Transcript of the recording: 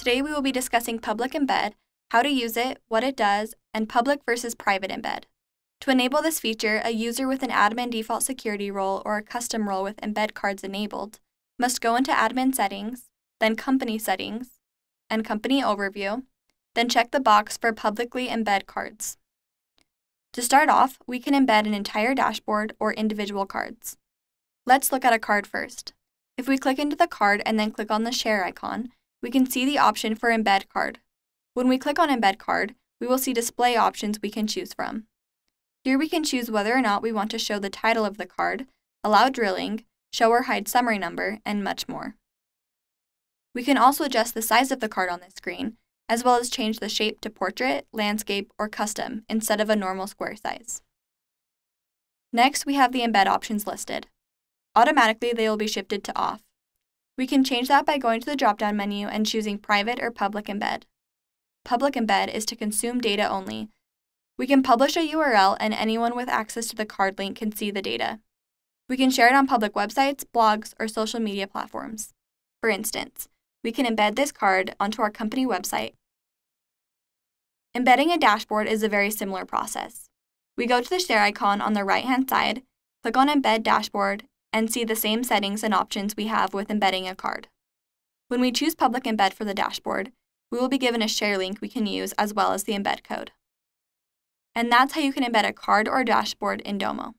Today we will be discussing public embed, how to use it, what it does, and public versus private embed. To enable this feature, a user with an admin default security role or a custom role with embed cards enabled must go into admin settings, then company settings, and company overview, then check the box for publicly embed cards. To start off, we can embed an entire dashboard or individual cards. Let's look at a card first. If we click into the card and then click on the share icon, we can see the option for embed card. When we click on embed card, we will see display options we can choose from. Here we can choose whether or not we want to show the title of the card, allow drilling, show or hide summary number, and much more. We can also adjust the size of the card on the screen, as well as change the shape to portrait, landscape, or custom instead of a normal square size. Next, we have the embed options listed. Automatically, they will be shifted to off. We can change that by going to the drop-down menu and choosing private or public embed. Public embed is to consume data only. We can publish a URL and anyone with access to the card link can see the data. We can share it on public websites, blogs, or social media platforms. For instance, we can embed this card onto our company website. Embedding a dashboard is a very similar process. We go to the share icon on the right-hand side, click on Embed Dashboard, and see the same settings and options we have with embedding a card. When we choose Public Embed for the dashboard, we will be given a share link we can use as well as the embed code. And that's how you can embed a card or a dashboard in Domo.